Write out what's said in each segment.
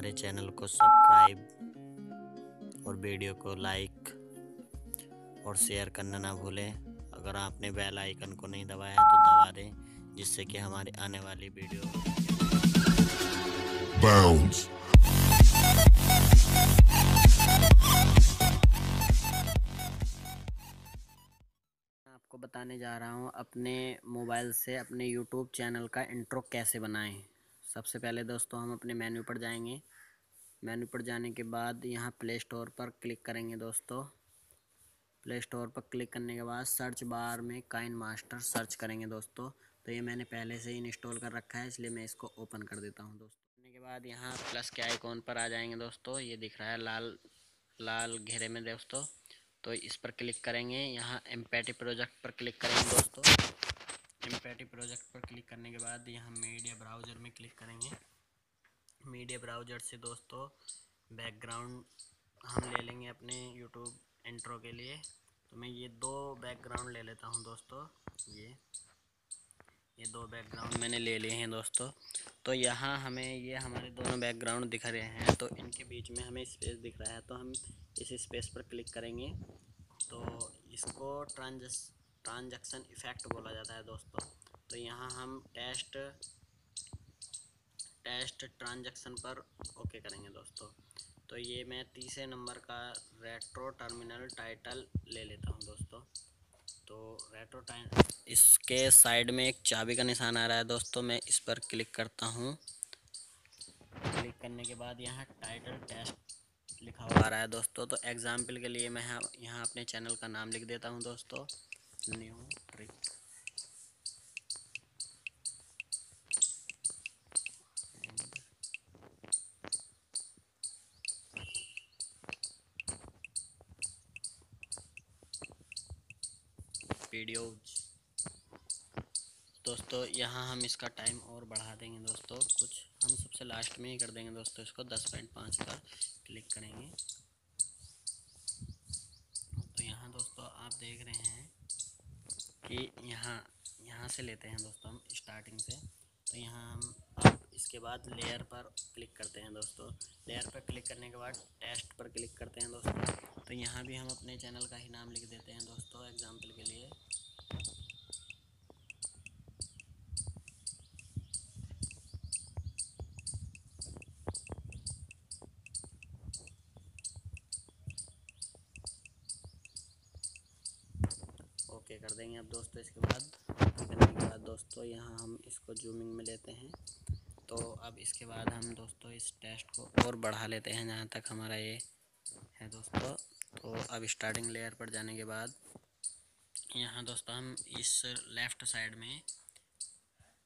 हमारे चैनल को सब्सक्राइब और वीडियो को लाइक और शेयर करना ना भूलें अगर आपने बेल आइकन को नहीं दबाया तो दबा दें जिससे कि हमारी आने वाली वीडियो Bounce. आपको बताने जा रहा हूँ अपने मोबाइल से अपने यूट्यूब चैनल का इंट्रो कैसे बनाएँ सबसे पहले दोस्तों हम अपने मेन्यू पर जाएँगे। मेन्यू पर जाने के बाद यहाँ प्ले स्टोर पर क्लिक करेंगे दोस्तों। प्ले स्टोर पर क्लिक करने के बाद सर्च बार में काइन मास्टर सर्च करेंगे दोस्तों। तो ये मैंने पहले से ही इंस्टॉल कर रखा है, इसलिए मैं इसको ओपन कर देता हूँ दोस्तों। करने के बाद यहाँ प्लस के आइकॉन पर आ जाएँगे दोस्तों। ये दिख रहा है लाल लाल घेरे में दोस्तों। तो इस पर क्लिक करेंगे। यहाँ एम्पैटी प्रोजेक्ट पर क्लिक करेंगे दोस्तों। एम्पैटी प्रोजेक्ट पर क्लिक करने के बाद यहाँ मीडिया ब्राउज़र में क्लिक करेंगे। मीडिया ब्राउज़र से दोस्तों बैकग्राउंड हम ले लेंगे अपने यूट्यूब इंट्रो के लिए। तो मैं ये दो बैकग्राउंड ले लेता हूँ दोस्तों। ये ये दो बैकग्राउंड मैंने ले लिए हैं दोस्तों। तो यहाँ हमें, ये हमारे दोनों बैकग्राउंड दिख रहे हैं। तो इनके बीच में हमें स्पेस दिख रहा है। तो हम इस स्पेस पर क्लिक करेंगे। तो इसको ट्रांजस ट्रांजैक्शन इफ़ेक्ट बोला जाता है दोस्तों। तो यहाँ हम टेस्ट टेस्ट ट्रांजैक्शन पर ओके करेंगे दोस्तों। तो ये मैं तीसरे नंबर का रेट्रो टर्मिनल टाइटल ले लेता हूँ दोस्तों। तो रेट्रो टाइम इसके साइड में एक चाबी का निशान आ रहा है दोस्तों, मैं इस पर क्लिक करता हूँ। क्लिक करने के बाद यहाँ टाइटल टेस्ट लिखा हुआ आ रहा है दोस्तों। तो एग्ज़ाम्पल के लिए मैं यहाँ अपने चैनल का नाम लिख देता हूँ दोस्तों। न्यू दोस्तों, यहाँ हम इसका टाइम और बढ़ा देंगे दोस्तों। कुछ हम सबसे लास्ट में ही कर देंगे दोस्तों इसको, दस पॉइंट पाँच का क्लिक करेंगे। तो यहाँ दोस्तों आप देख रहे हैं कि यहाँ यहाँ से लेते हैं दोस्तों हम स्टार्टिंग से। तो यहाँ हम अब इसके बाद लेयर पर क्लिक करते हैं दोस्तों। लेयर पर क्लिक करने के बाद टेस्ट पर क्लिक करते हैं दोस्तों। तो यहाँ भी हम अपने चैनल का ही नाम लिख देते हैं दोस्तों एग्ज़ाम्पल के लिए। ओके कर देंगे अब दोस्तों इसके बाद करने के बाद दोस्तों यहाँ हम इसको जूमिंग में लेते हैं। तो अब इसके बाद हम दोस्तों इस टेस्ट को और बढ़ा लेते हैं जहाँ तक हमारा ये है दोस्तों। तो अब स्टार्टिंग लेयर पर जाने के बाद, यहाँ दोस्तों हम इस लेफ़्ट साइड में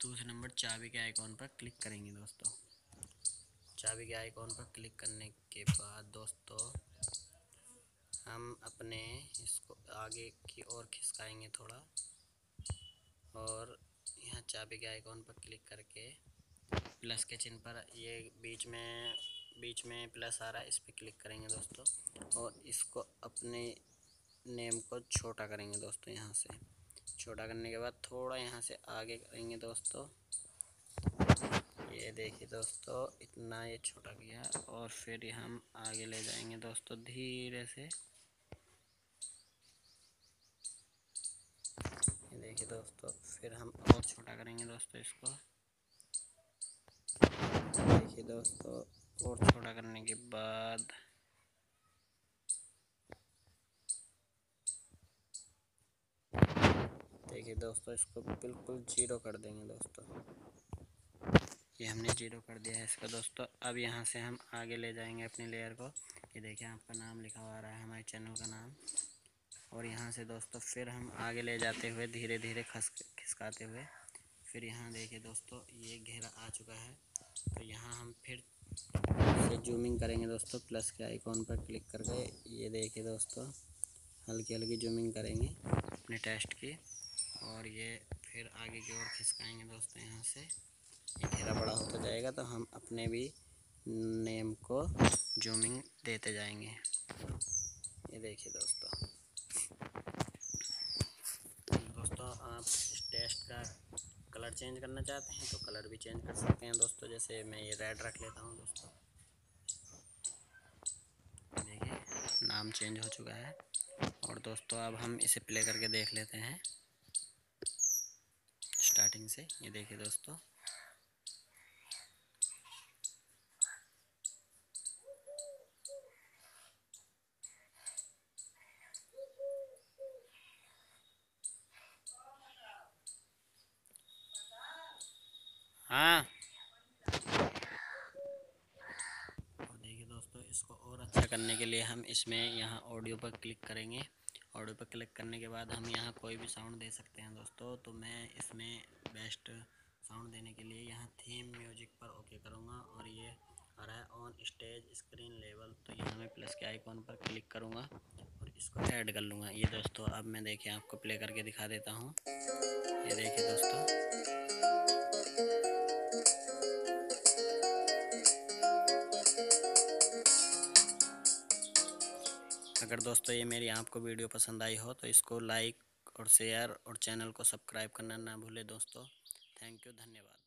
दूसरे नंबर चाबी के आइकॉन पर क्लिक करेंगे दोस्तों। चाबी के आइकॉन पर क्लिक करने के बाद दोस्तों अपने इसको आगे की ओर खिसकाएँगे थोड़ा। और यहाँ चाबी के आइकॉन पर क्लिक करके प्लस के चिन्ह पर ये बीच में बीच में प्लस आ रहा है, इस पर क्लिक करेंगे दोस्तों। और इसको अपने नेम को छोटा करेंगे दोस्तों यहाँ से। छोटा करने के बाद थोड़ा यहाँ से आगे करेंगे दोस्तों। ये देखिए दोस्तों, इतना ये छोटा किया। और फिर हम आगे ले जाएँगे दोस्तों धीरे से। ये देखिए दोस्तों, फिर हम और छोटा करेंगे दोस्तों इसको। देखिए दोस्तों, और छोटा करने के बाद देखिए दोस्तों, इसको बिल्कुल ज़ीरो कर देंगे दोस्तों। ये हमने ज़ीरो कर दिया है इसका दोस्तों। अब यहाँ से हम आगे ले जाएँगे अपनी लेयर को। ये देखिए आपका नाम लिखा हुआ आ रहा है, हमारे चैनल का नाम। और यहाँ से दोस्तों फिर हम आगे ले जाते हुए धीरे धीरे खस, खिसकाते हुए फिर यहाँ देखिए दोस्तों ये घेरा आ चुका है। तो यहाँ हम फिर से जूमिंग करेंगे दोस्तों प्लस के आइकॉन पर क्लिक करके। ये देखिए दोस्तों, हल्की हल्की जूमिंग करेंगे अपने टेस्ट की। और ये फिर आगे की ओर खिसकाएँगे दोस्तों यहाँ से। ये घेरा बड़ा होता जाएगा तो हम अपने भी नेम को जूमिंग देते जाएँगे। ये देखिए दोस्तों। कलर चेंज करना चाहते हैं तो कलर भी चेंज कर सकते हैं दोस्तों। जैसे मैं ये रेड रख लेता हूँ दोस्तों। देखिए, नाम चेंज हो चुका है। और दोस्तों, अब हम इसे प्ले करके देख लेते हैं। स्टार्टिंग से, ये देखिए दोस्तों। हाँ। देखिए दोस्तों, इसको और अच्छा करने के लिए हम इसमें यहाँ ऑडियो पर क्लिक करेंगे। ऑडियो पर क्लिक करने के बाद हम यहाँ कोई भी साउंड दे सकते हैं दोस्तों तो मैं इसमें बेस्ट साउंड देने के लिए यहाँ थीम म्यूज़िक पर ओके करूँगा और ये आ रहा है ऑन स्टेज स्क्रीन लेवल तो यहाँ मैं प्लस के आइकॉन पर क्लिक करूँगा और इसको ऐड कर लूँगा। ये दोस्तों, अब मैं देखिए आपको प्ले करके दिखा देता हूँ। ये देखिए दोस्तों। अगर दोस्तों ये मेरी आपको वीडियो पसंद आई हो तो इसको लाइक और शेयर और चैनल को सब्सक्राइब करना ना भूले दोस्तों। थैंक यू, धन्यवाद।